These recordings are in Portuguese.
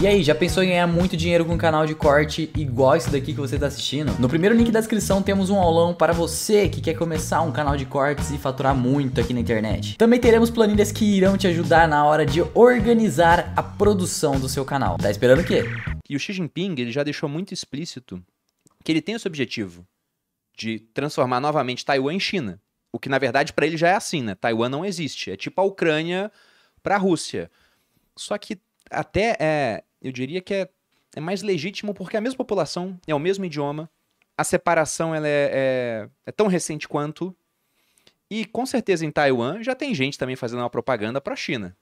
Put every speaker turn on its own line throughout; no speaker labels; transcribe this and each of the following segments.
E aí, já pensou em ganhar muito dinheiro com um canal de corte igual esse daqui que você está assistindo? No primeiro link da descrição temos um aulão para você que quer começar um canal de cortes e faturar muito aqui na internet. Também teremos planilhas que irão te ajudar na hora de organizar a produção do seu canal. Tá esperando o quê?
E o Xi Jinping ele já deixou muito explícito que ele tem esse objetivo de transformar novamente Taiwan em China. O que na verdade para ele já é assim, né? Taiwan não existe. É tipo a Ucrânia para a Rússia. Só que até é, eu diria que é, é mais legítimo porque é a mesma população, é o mesmo idioma, a separação ela é, é, é tão recente quanto. E com certeza em Taiwan já tem gente também fazendo uma propaganda para a China.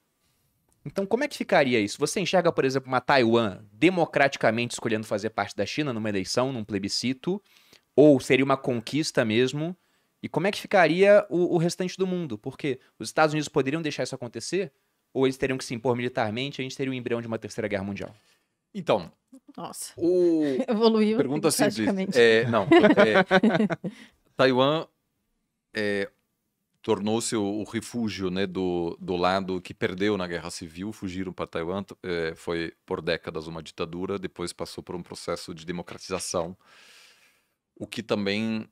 Então, como é que ficaria isso? Você enxerga, por exemplo, uma Taiwan democraticamente escolhendo fazer parte da China numa eleição, num plebiscito? Ou seria uma conquista mesmo? E como é que ficaria o, o restante do mundo? Porque os Estados Unidos poderiam deixar isso acontecer? Ou eles teriam que se impor militarmente, a gente teria o um embrião de uma terceira guerra mundial?
Então.
Nossa.
O...
Evoluiu.
Pergunta simples. É, não. É, Taiwan é, tornou-se o, o, refúgio né, do, do lado que perdeu na guerra civil, fugiram para Taiwan, é, foi por décadas uma ditadura, depois passou por um processo de democratização, o que também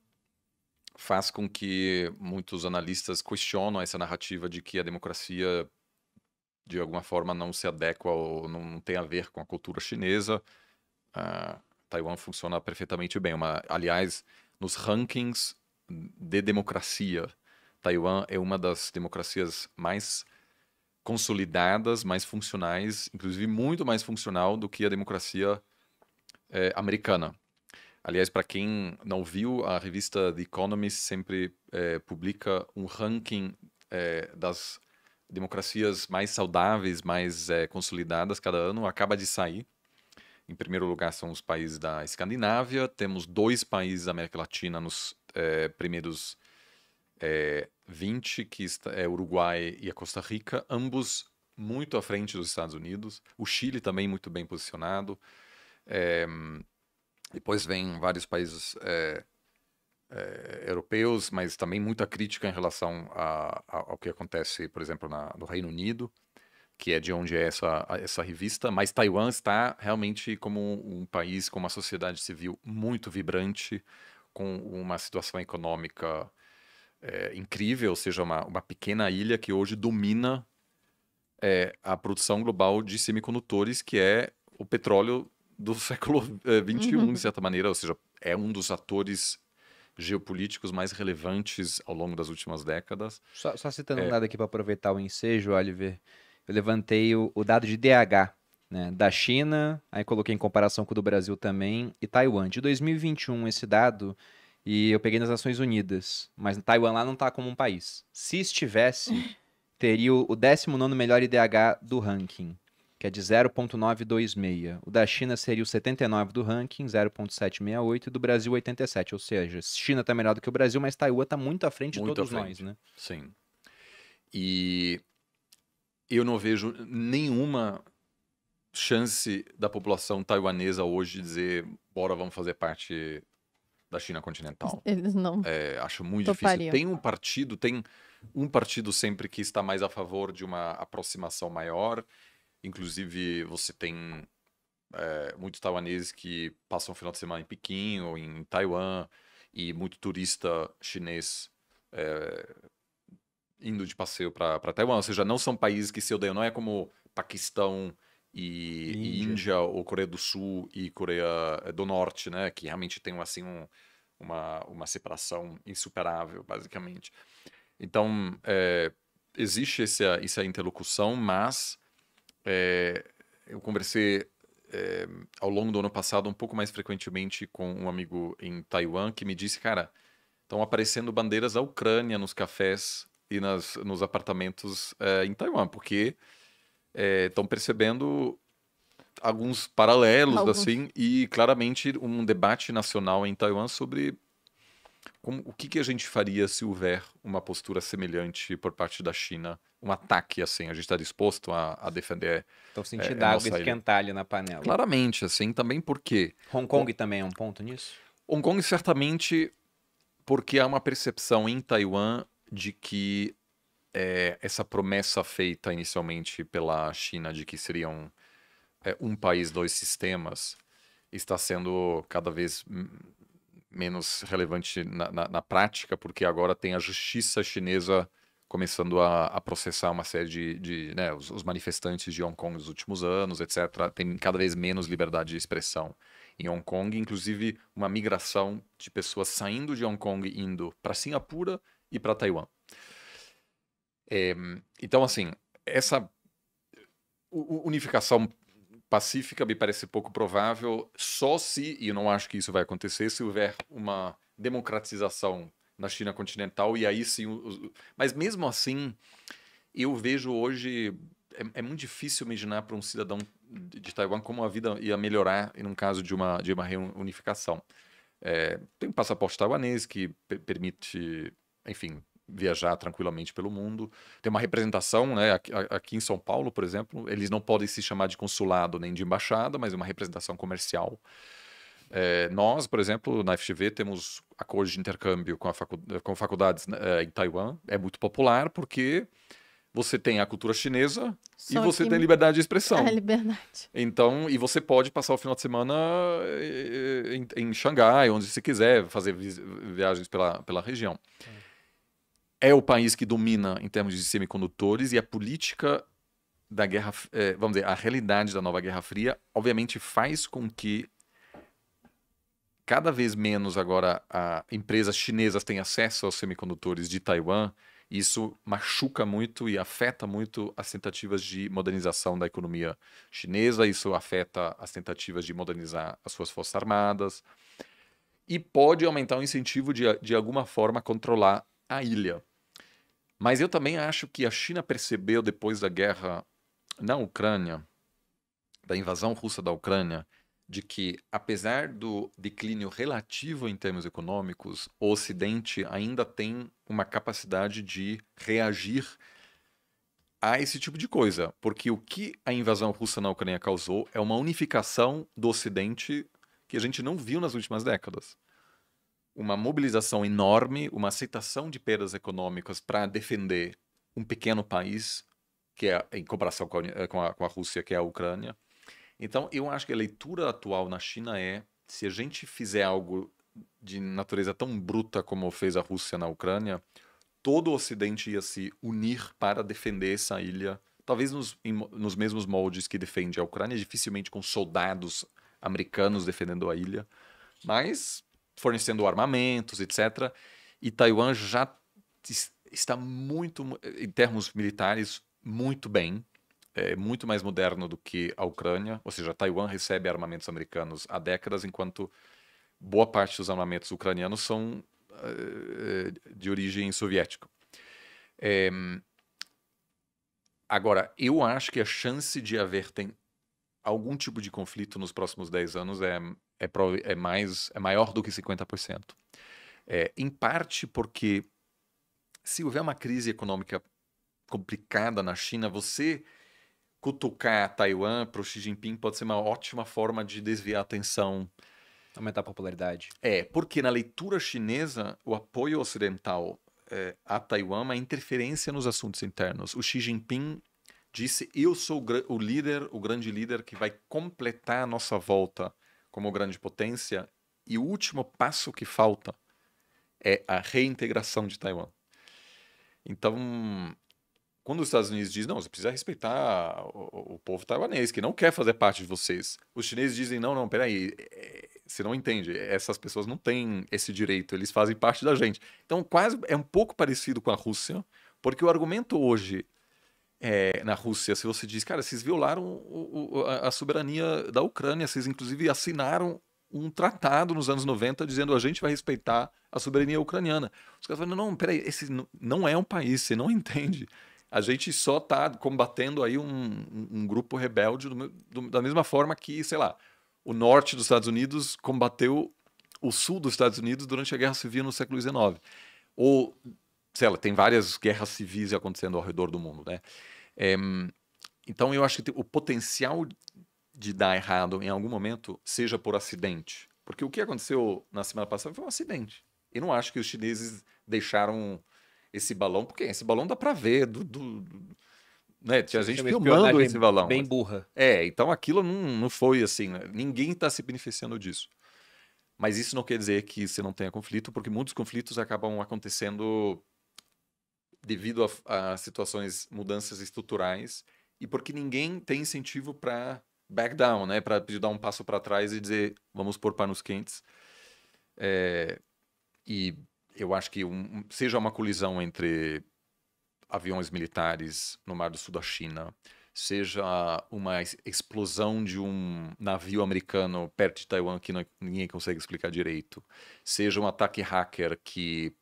faz com que muitos analistas questionam essa narrativa de que a democracia de alguma forma não se adequa ou não tem a ver com a cultura chinesa. Uh, Taiwan funciona perfeitamente bem. Uma, aliás, nos rankings de democracia, Taiwan é uma das democracias mais consolidadas, mais funcionais, inclusive muito mais funcional do que a democracia é, americana. Aliás, para quem não viu, a revista The Economist sempre é, publica um ranking é, das democracias mais saudáveis, mais é, consolidadas cada ano, acaba de sair. Em primeiro lugar são os países da Escandinávia, temos dois países da América Latina nos é, primeiros é, 20, que é Uruguai e a Costa Rica, ambos muito à frente dos Estados Unidos. O Chile também muito bem posicionado. É, depois vem vários países é, é, europeus, mas também muita crítica em relação a, a, ao que acontece, por exemplo, na, no Reino Unido, que é de onde é essa, essa revista. Mas Taiwan está realmente como um, um país com uma sociedade civil muito vibrante, com uma situação econômica é, incrível, ou seja, uma, uma pequena ilha que hoje domina é, a produção global de semicondutores, que é o petróleo do século XXI, uhum. de certa maneira, ou seja, é um dos atores geopolíticos mais relevantes ao longo das últimas décadas.
Só, só citando é... um dado aqui para aproveitar o ensejo, Oliver, eu levantei o, o dado de DH né, da China, aí coloquei em comparação com o do Brasil também, e Taiwan. De 2021, esse dado, e eu peguei nas Nações Unidas, mas Taiwan lá não está como um país. Se estivesse, teria o 19 melhor IDH do ranking que é de 0,926. O da China seria o 79 do ranking, 0,768, e do Brasil 87. Ou seja, China está melhor do que o Brasil, mas Taiwan está muito à frente muito de todos frente. nós, né?
Sim. E eu não vejo nenhuma chance da população taiwanesa hoje dizer bora, vamos fazer parte da China continental.
Eles não.
É, acho muito topariam. difícil. Tem um partido, tem um partido sempre que está mais a favor de uma aproximação maior Inclusive, você tem é, muitos taiwaneses que passam o final de semana em Pequim ou em Taiwan, e muito turista chinês é, indo de passeio para Taiwan. Ou seja, não são países que se odeiam, não é como Paquistão e Índia. e Índia. ou Coreia do Sul e Coreia é, do Norte, né? Que realmente tem assim um, uma, uma separação insuperável, basicamente. Então, é, existe essa, essa interlocução, mas é, eu conversei é, ao longo do ano passado um pouco mais frequentemente com um amigo em Taiwan que me disse, cara, estão aparecendo bandeiras da Ucrânia nos cafés e nas, nos apartamentos é, em Taiwan, porque estão percebendo alguns paralelos alguns. assim e claramente um debate nacional em Taiwan sobre como, o que, que a gente faria se houver uma postura semelhante por parte da China um ataque assim, a gente está disposto a, a defender.
Estão sentindo é, água esquentar ali na panela.
Claramente, assim, também porque.
Hong Kong o... também é um ponto nisso?
Hong Kong, certamente, porque há uma percepção em Taiwan de que é, essa promessa feita inicialmente pela China de que seriam é, um país, dois sistemas está sendo cada vez menos relevante na, na, na, prática, porque agora tem a justiça chinesa começando a, a processar uma série de, de né, os, os, manifestantes de Hong Kong nos últimos anos, etc. Tem cada vez menos liberdade de expressão em Hong Kong, inclusive uma migração de pessoas saindo de Hong Kong indo para Singapura e para Taiwan. É, então, assim, essa unificação pacífica me parece pouco provável, só se, e eu não acho que isso vai acontecer, se houver uma democratização na China continental, e aí sim. Mas mesmo assim, eu vejo hoje. É, é muito difícil imaginar para um cidadão de Taiwan como a vida ia melhorar em um caso de uma, de uma reunificação. É, tem um passaporte taiwanês que permite, enfim, viajar tranquilamente pelo mundo. Tem uma representação, né? Aqui, em São Paulo, por exemplo, eles não podem se chamar de consulado nem de embaixada, mas é uma representação comercial. É, nós, por exemplo, na FGV temos acordos de intercâmbio com, facu com faculdades né, em Taiwan. É muito popular porque você tem a cultura chinesa Só e você tem liberdade de expressão.
É liberdade.
Então, e você pode passar o final de semana eh, em, em Xangai, onde você quiser, fazer viagens pela, pela região. É é o país que domina em termos de semicondutores e a política da guerra, é, vamos dizer, a realidade da nova Guerra Fria, obviamente faz com que cada vez menos agora empresas chinesas têm acesso aos semicondutores de Taiwan. Isso machuca muito e afeta muito as tentativas de modernização da economia chinesa. Isso afeta as tentativas de modernizar as suas forças armadas e pode aumentar o incentivo de, de alguma forma controlar a ilha. Mas eu também acho que a China percebeu depois da guerra na Ucrânia, da invasão russa da Ucrânia, de que, apesar do declínio relativo em termos econômicos, o Ocidente ainda tem uma capacidade de reagir a esse tipo de coisa. Porque o que a invasão russa na Ucrânia causou é uma unificação do Ocidente que a gente não viu nas últimas décadas uma mobilização enorme, uma aceitação de perdas econômicas para defender um pequeno país, que é em comparação com a, eh, com, a, com a Rússia, que é a Ucrânia. Então, eu acho que a leitura atual na China é: se a gente fizer algo de natureza tão bruta como fez a Rússia na Ucrânia, todo o Ocidente ia se unir para defender essa ilha, talvez nos, em, nos mesmos moldes que defende a Ucrânia, dificilmente com soldados americanos defendendo a ilha, mas fornecendo armamentos, etc. E Taiwan já está muito, em termos militares, muito bem, é muito mais moderno do que a Ucrânia, ou seja, Taiwan recebe armamentos americanos há décadas, enquanto boa parte dos armamentos ucranianos são uh, de origem soviética. É, agora, eu acho que a chance de haver algum tipo de conflito nos próximos 10 anos é, é, é, mais, é maior do que 50%. É, em parte porque se houver uma crise econômica complicada na China, você cutucar Taiwan para o Xi Jinping pode ser uma ótima forma de desviar a atenção.
Aumentar a popularidade.
É, porque na leitura chinesa, o apoio ocidental é, a Taiwan é uma interferência nos assuntos internos. O Xi Jinping disse: Eu sou o líder, o grande líder que vai completar a nossa volta como grande potência, e o último passo que falta é a reintegração de Taiwan. Então, quando os Estados Unidos dizem, não, você precisa respeitar o, o, povo taiwanês, que não quer fazer parte de vocês. Os chineses dizem, não, não, peraí, é, você não entende, essas pessoas não têm esse direito, eles fazem parte da gente. Então, quase é um pouco parecido com a Rússia, porque o argumento hoje é, na Rússia, se você diz, cara, vocês violaram o, o, a, a, soberania da Ucrânia, vocês inclusive assinaram um tratado nos anos 90 dizendo a gente vai respeitar a soberania ucraniana. Os caras falam, não, peraí, esse não é um país, você não entende. A gente só está combatendo aí um, um, grupo rebelde do, do, da mesma forma que, sei lá, o norte dos Estados Unidos combateu o sul dos Estados Unidos durante a Guerra Civil no século XIX. Ou, sei lá, tem várias guerras civis acontecendo ao redor do mundo, né? É, então eu acho que o potencial de dar errado em algum momento seja por acidente. Porque o que aconteceu na semana passada foi um acidente. E não acho que os chineses deixaram esse balão, porque esse balão dá para ver do, do, né? Tinha
Sim,
gente filmando esse balão.
Bem burra.
É, então aquilo não, não foi assim. né? Ninguém está se beneficiando disso. Mas isso não quer dizer que você não tenha conflito, porque muitos conflitos acabam acontecendo devido a, a situações, mudanças estruturais, e porque ninguém tem incentivo para back down, né? Para dar um passo para trás e dizer vamos pôr panos quentes. É, e eu acho que um- seja uma colisão entre aviões militares no Mar do Sul da China, seja uma explosão de um navio americano perto de Taiwan que não- ninguém consegue explicar direito, seja um ataque hacker que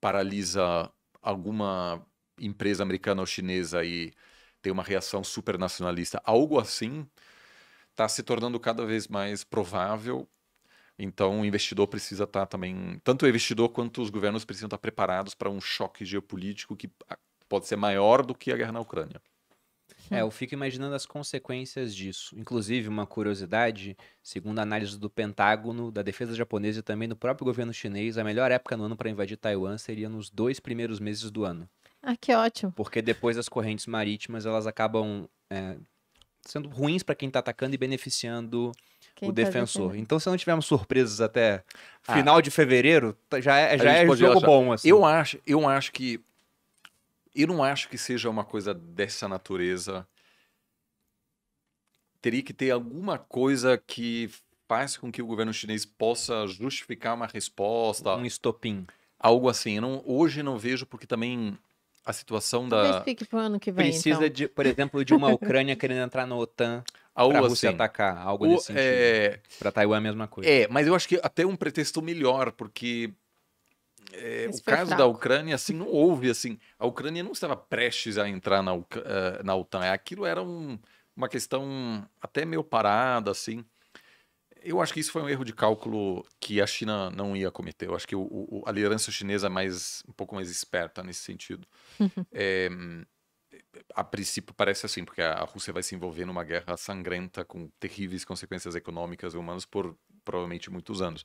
paralisa alguma empresa americana ou chinesa e tem uma reação supernacionalista, algo assim está se tornando cada vez mais provável. Então, o investidor precisa estar também, tanto o investidor quanto os governos precisam estar preparados para um choque geopolítico que ah, pode ser maior do que a guerra na Ucrânia.
É, eu fico imaginando as consequências disso. Inclusive, uma curiosidade, segundo a análise do Pentágono, da defesa japonesa e também do próprio governo chinês, a melhor época no ano para invadir Taiwan seria nos dois primeiros meses do ano.
Ah, que ótimo.
Porque depois as correntes marítimas elas acabam é, sendo ruins para quem está atacando e beneficiando
Quem
o
tá
defensor.
defendendo?
Então, se não tivermos surpresas até
Ah.
final de fevereiro, tá- já é, já é jogo
achar-
bom. Assim.
Eu acho, eu acho que eu não acho que seja uma coisa dessa natureza. Teria que ter alguma coisa que faz com que o governo chinês possa justificar uma resposta,
um estopim.
algo assim. Eu não, hoje não vejo porque também a situação
Talvez
da
fique pro ano que vem,
Precisa,
então.
de, por exemplo, de uma Ucrânia querendo entrar na OTAN
algo
para a Rússia
assim.
atacar. Algo
O-
nesse sentido.
é,
Para Taiwan é a mesma coisa.
É, mas eu acho que até um pretexto melhor, porque é, o caso da
fraco.
Ucrânia, assim, não houve, assim, a Ucrânia não estava prestes a entrar na, eh, na OTAN, aquilo era um- uma questão até meio parada, assim. Eu acho que isso foi um erro de cálculo que a China não ia cometer. Eu acho que o- o- a liderança chinesa é mais, um pouco mais esperta nesse sentido. É, a princípio parece assim, porque a Rússia vai se envolver numa guerra sangrenta com terríveis consequências econômicas e humanas por provavelmente muitos anos.